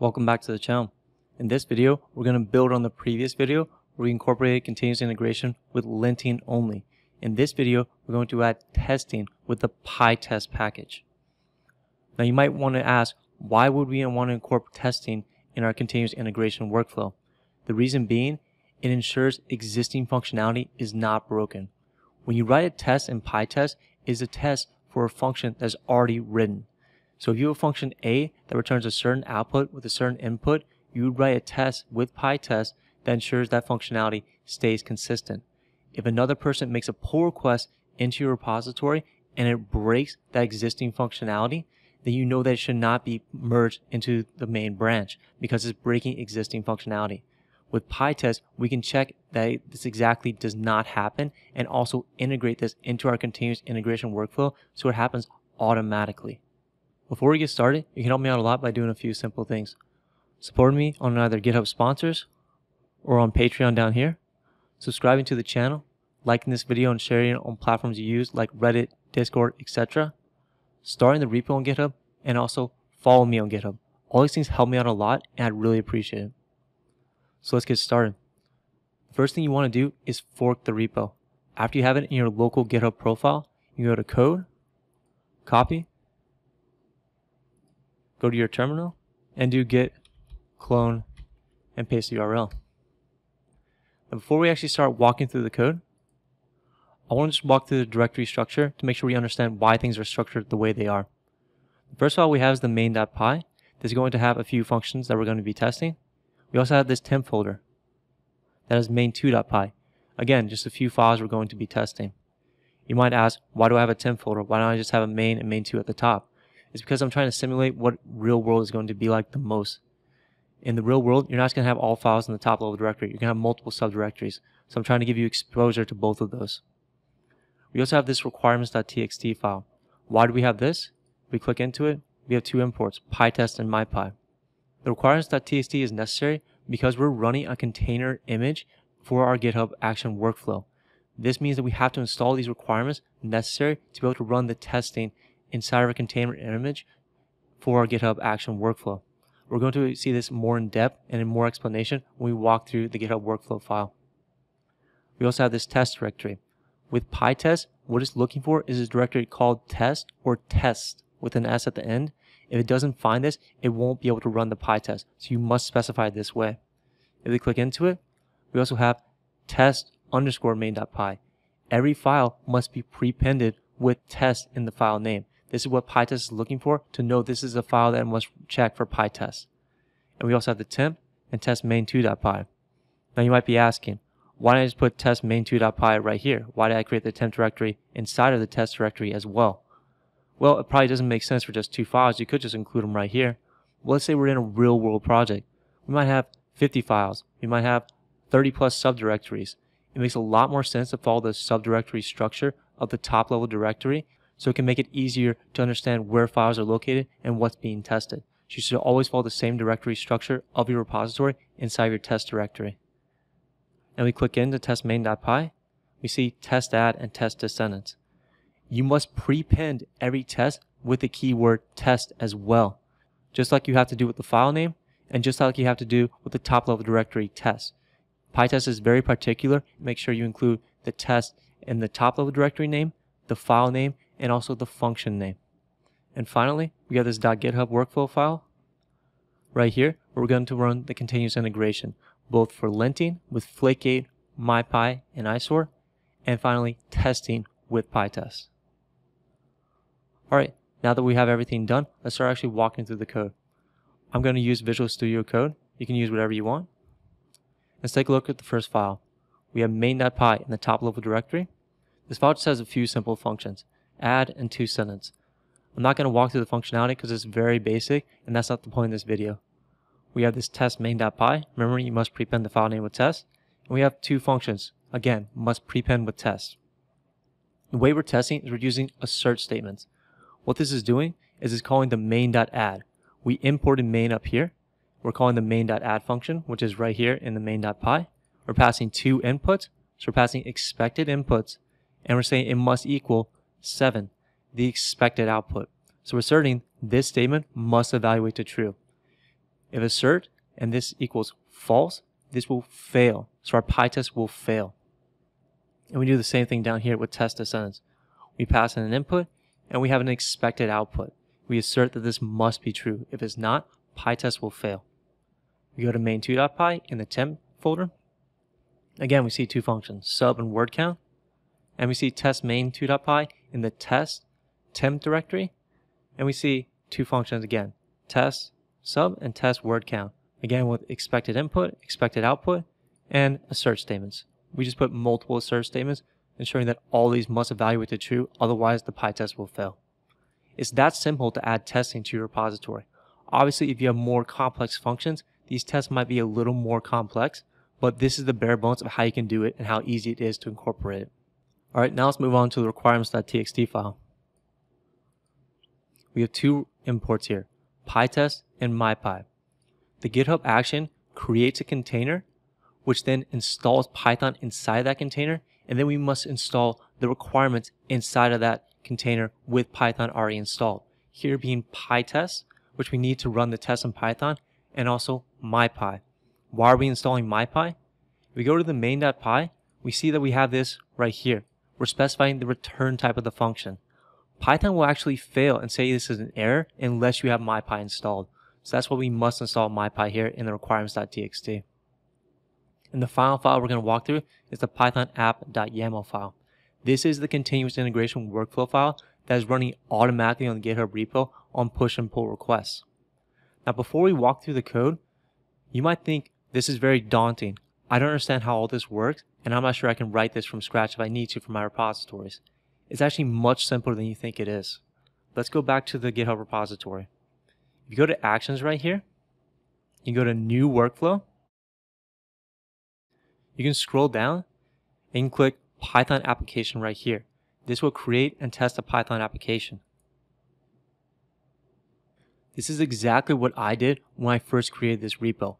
Welcome back to the channel. In this video, we're going to build on the previous video where we incorporated continuous integration with linting only. In this video, we're going to add testing with the PyTest package. Now you might want to ask, why would we want to incorporate testing in our continuous integration workflow? The reason being, it ensures existing functionality is not broken. When you write a test in PyTest, it is a test for a function that's already written. So if you have a function A that returns a certain output with a certain input, you would write a test with PyTest that ensures that functionality stays consistent. If another person makes a pull request into your repository and it breaks that existing functionality, then you know that it should not be merged into the main branch because it's breaking existing functionality. With PyTest, we can check that this exactly does not happen and also integrate this into our continuous integration workflow so it happens automatically. Before we get started, you can help me out a lot by doing a few simple things. Support me on either GitHub sponsors or on Patreon down here, subscribing to the channel, liking this video and sharing it on platforms you use like Reddit, Discord, etc., starting the repo on GitHub, and also follow me on GitHub. All these things help me out a lot and I'd really appreciate it. So let's get started. First thing you want to do is fork the repo. After you have it in your local GitHub profile, you go to code, copy, go to your terminal and do git clone and paste the URL. Now before we actually start walking through the code, I want to just walk through the directory structure to make sure we understand why things are structured the way they are. First of all, we have is the main.py. This is going to have a few functions that we're going to be testing. We also have this temp folder that is main2.py. Again, just a few files we're going to be testing. You might ask, why do I have a temp folder? Why don't I just have a main and main2 at the top? Is because I'm trying to simulate what real world is going to be like the most. In the real world, you're not going to have all files in the top level directory. You're going to have multiple subdirectories. So I'm trying to give you exposure to both of those. We also have this requirements.txt file. Why do we have this? We click into it. We have two imports, PyTest and MyPy. The requirements.txt is necessary because we're running a container image for our GitHub action workflow. This means that we have to install these requirements necessary to be able to run the testing inside of a container image for our GitHub action workflow. We're going to see this more in depth and in more explanation when we walk through the GitHub workflow file. We also have this test directory. With PyTest, what it's looking for is a directory called test or test with an S at the end. If it doesn't find this, it won't be able to run the PyTest. So you must specify it this way. If we click into it, we also have test underscore main.py. Every file must be prepended with test in the file name. This is what PyTest is looking for to know this is a file that must check for PyTest. And we also have the temp and test main2.py. Now you might be asking, why did I just put test main2.py right here? Why did I create the temp directory inside of the test directory as well? Well, it probably doesn't make sense for just two files. You could just include them right here. Well, let's say we're in a real world project. We might have 50 files. We might have 30 plus subdirectories. It makes a lot more sense to follow the subdirectory structure of the top level directory so it can make it easier to understand where files are located and what's being tested. So you should always follow the same directory structure of your repository inside your test directory. And we click into test main.py, we see test add and test descendants. You must prepend every test with the keyword test as well, just like you have to do with the file name and just like you have to do with the top level directory test. PyTest is very particular. Make sure you include the test in the top level directory name, the file name, and also the function name. And finally, we have this .github workflow file right here we're going to run the continuous integration, both for linting with Flake8, MyPy, and isort, and finally testing with PyTest. Alright, now that we have everything done, let's start actually walking through the code. I'm going to use Visual Studio Code. You can use whatever you want. Let's take a look at the first file. We have main.py in the top level directory. This file just has a few simple functions add, and two sentence. I'm not going to walk through the functionality because it's very basic and that's not the point of this video. We have this test main.py. Remember, you must prepend the file name with test. And we have two functions. Again, must prepend with test. The way we're testing is we're using assert statements. What this is doing is it's calling the main.add. We imported main up here. We're calling the main.add function, which is right here in the main.py. We're passing two inputs. So we're passing expected inputs and we're saying it must equal 7. The expected output. So we're asserting this statement must evaluate to true. If assert and this equals false, this will fail. So our PyTest will fail. And we do the same thing down here with test descendants. We pass in an input and we have an expected output. We assert that this must be true. If it's not, PyTest will fail. We go to main2.py in the temp folder. Again, we see two functions, sub and word count. And we see test main2.py in the test temp directory. And we see two functions again, test sub and test word count. Again, with expected input, expected output, and assert statements. We just put multiple assert statements, ensuring that all these must evaluate to true, otherwise the PyTest will fail. It's that simple to add testing to your repository. Obviously, if you have more complex functions, these tests might be a little more complex, but this is the bare bones of how you can do it and how easy it is to incorporate it. Alright, now let's move on to the requirements.txt file. We have two imports here, PyTest and MyPy. The GitHub action creates a container, which then installs Python inside that container, and then we must install the requirements inside of that container with Python already installed. Here being PyTest, which we need to run the test in Python, and also MyPy. Why are we installing MyPy? If we go to the main.py, we see that we have this right here. We're specifying the return type of the function. Python will actually fail and say this is an error unless you have MyPy installed. So that's why we must install MyPy here in the requirements.txt. And the final file we're going to walk through is the python app.yaml file. This is the continuous integration workflow file that is running automatically on the GitHub repo on push and pull requests. Now, before we walk through the code, you might think this is very daunting. I don't understand how all this works, and I'm not sure I can write this from scratch if I need to for my repositories. It's actually much simpler than you think it is. Let's go back to the GitHub repository. If you go to Actions right here, you go to New Workflow, you can scroll down and click Python application right here. This will create and test a Python application. This is exactly what I did when I first created this repo.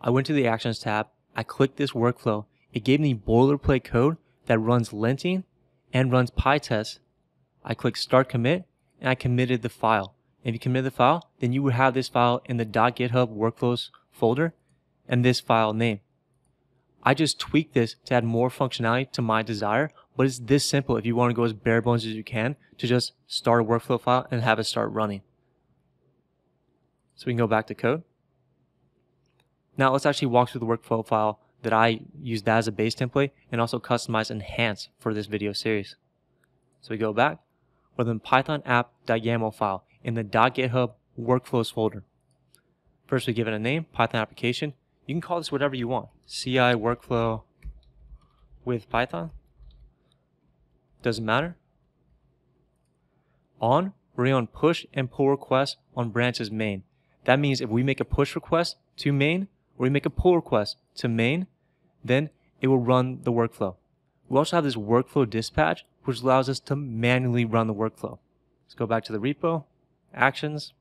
I went to the Actions tab, I clicked this workflow, it gave me boilerplate code that runs linting and runs PyTest. I clicked Start Commit, and I committed the file. If you commit the file, then you would have this file in the .github workflows folder and this file name. I just tweaked this to add more functionality to my desire, but it's this simple if you want to go as bare bones as you can to just start a workflow file and have it start running. So we can go back to code. Now let's actually walk through the workflow file that I used that as a base template and also customize enhance for this video series. So we go back, we're python app.yaml file in the .github workflows folder. First we give it a name, Python application. You can call this whatever you want. CI workflow with Python. Doesn't matter. On, we're on push and pull requests on branches main. That means if we make a push request to main, or we make a pull request to main, then it will run the workflow. We also have this workflow dispatch, which allows us to manually run the workflow. Let's go back to the repo, actions,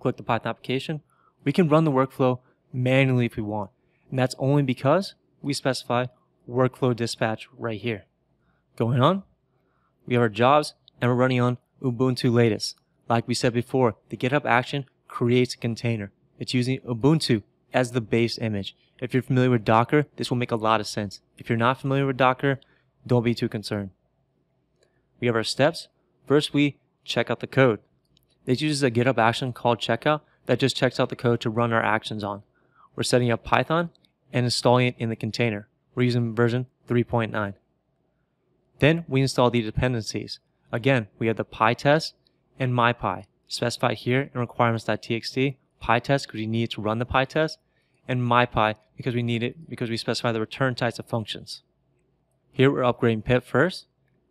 click the Python application. We can run the workflow manually if we want. And that's only because we specify workflow dispatch right here. Going on, we have our jobs and we're running on Ubuntu latest. Like we said before, the GitHub action creates a container. It's using Ubuntu as the base image. If you're familiar with Docker, this will make a lot of sense. If you're not familiar with Docker, don't be too concerned. We have our steps. First, we check out the code. This uses a GitHub action called checkout that just checks out the code to run our actions on. We're setting up Python and installing it in the container. We're using version 3.9. Then we install the dependencies. Again, we have the PyTest and MyPy specified here in requirements.txt PyTest because we need it to run the PyTest, and MyPy because we need it because we specify the return types of functions. Here we're upgrading pip first,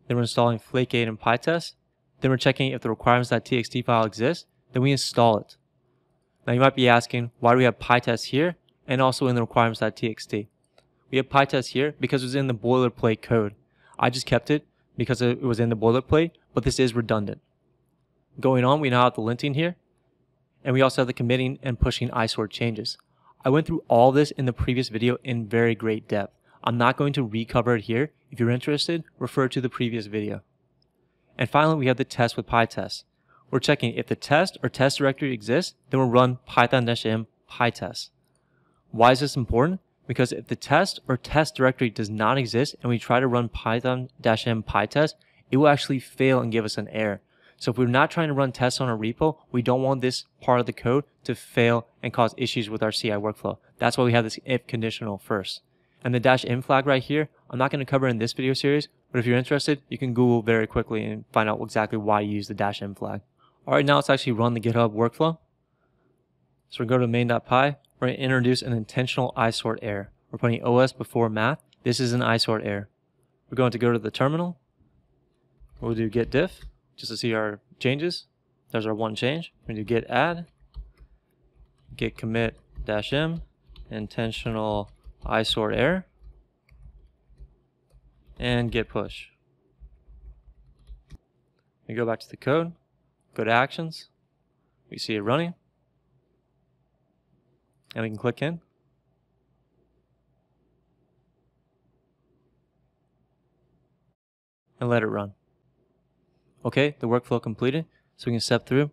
then we're installing Flake8 and PyTest, then we're checking if the requirements.txt file exists, then we install it. Now you might be asking, why do we have PyTest here and also in the requirements.txt? We have PyTest here because it was in the boilerplate code. I just kept it because it was in the boilerplate, but this is redundant. Going on, we now have the linting here, and we also have the committing and pushing isort changes. I went through all this in the previous video in very great depth. I'm not going to recover it here. If you're interested, refer to the previous video. And finally, we have the test with PyTest. we're checking if the test or test directory exists, then we'll run python-m pytest. Why is this important? Because if the test or test directory does not exist and we try to run python-m pytest, it will actually fail and give us an error. So if we're not trying to run tests on a repo, we don't want this part of the code to fail and cause issues with our CI workflow. That's why we have this if conditional first. And the dash in flag right here, I'm not going to cover in this video series, but if you're interested, you can Google very quickly and find out exactly why you use the dash in flag. All right, now let's actually run the GitHub workflow. So we go to main.py, we're going to introduce an intentional isort error. We're putting OS before math. This is an isort error. We're going to go to the terminal. We'll do git diff just to see our changes. There's our one change. Going do git add, git commit dash m, intentional isort error, and git push. We go back to the code, go to actions, we see it running, and we can click in. And let it run. Okay, the workflow completed, so we can step through.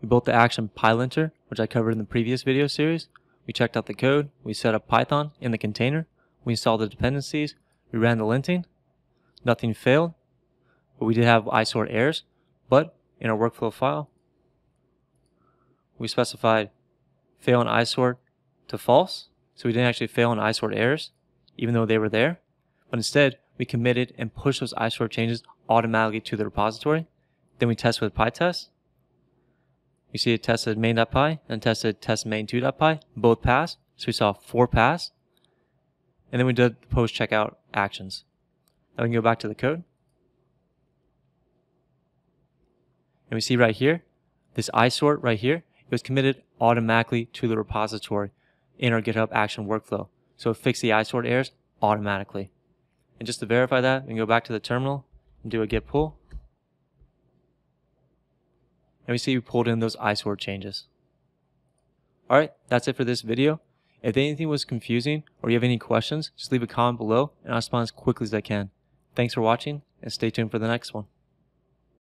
We built the action pylinter, which I covered in the previous video series. We checked out the code, we set up Python in the container, we installed the dependencies, we ran the linting, nothing failed, but we did have isort errors, but in our workflow file, we specified fail and isort to false, so we didn't actually fail on isort errors, even though they were there, but instead we committed and pushed those isort changes automatically to the repository. Then we test with pytest. We see it tested main.py and tested test main2.py, both pass. So we saw four pass. And then we did the post checkout actions. Now we can go back to the code. And we see right here, this isort right here, it was committed automatically to the repository in our GitHub action workflow. So it fixed the isort errors automatically. And just to verify that, we can go back to the terminal and do a git pull. And we see we pulled in those isort changes. Alright, that's it for this video. If anything was confusing or you have any questions, just leave a comment below and I'll respond as quickly as I can. Thanks for watching and stay tuned for the next one.